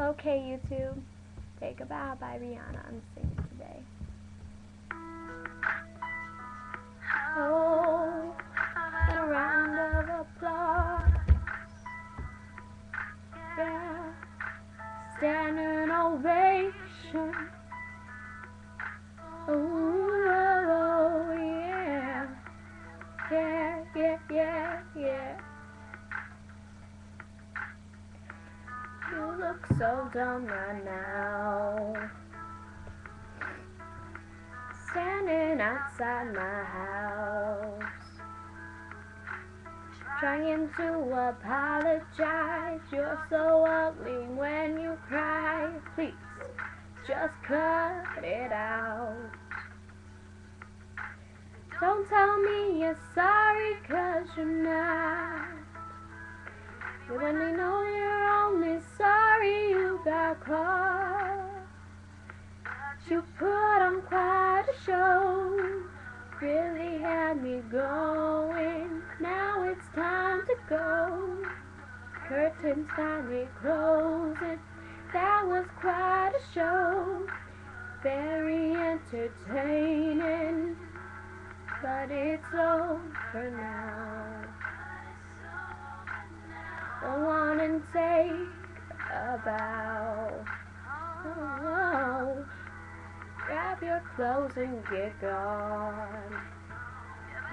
Okay, YouTube. Take a Bow by Rihanna. I'm singing today. Oh, a round of applause. Yeah, standing ovation. Look so dumb right now. Standing outside my house. Trying to apologize. You're so ugly when you cry. Please, just cut it out. Don't tell me you're sorry, cause you're not. When they know you're only sorry got caught. You put on quite a show, really had me going. Now it's time to go. Curtains finally closing. That was quite a show, very entertaining. But it's over now. Go on and take a bow. Oh, grab your clothes and get gone.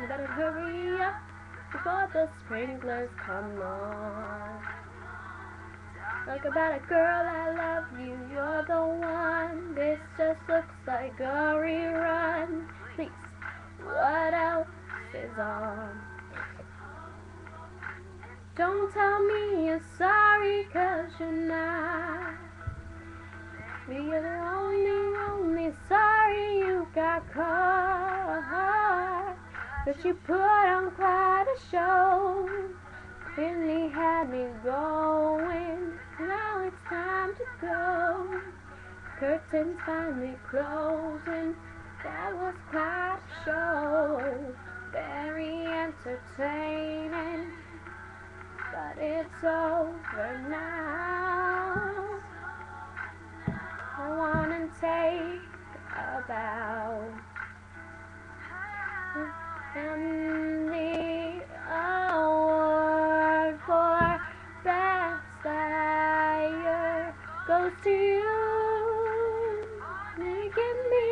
You better hurry up before the sprinklers come on. Talk about a girl, I love you, you're the one. This just looks like a rerun. Please, what else is on? Don't tell me you're sorry, cause you're not. You're the only, only sorry you got caught. But you put on quite a show. Really had me going. Now it's time to go. Curtains finally closing. That was quite a show. Very entertaining but it's over now. I wanna take a bow. And the award for best hire goes to you, making me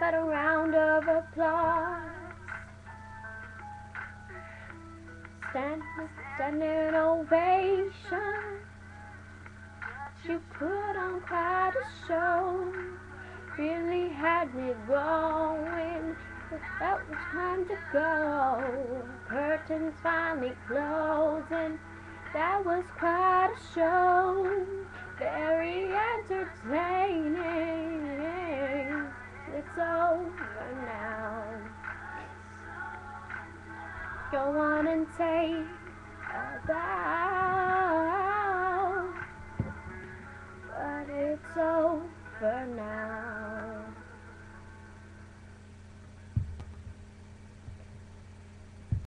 but a round of applause. Stand, standing ovation. You put on quite a show. Really had me going. That was time to go. Curtains finally closing. That was quite a show. Very entertaining. On and take a bow. But it's over now.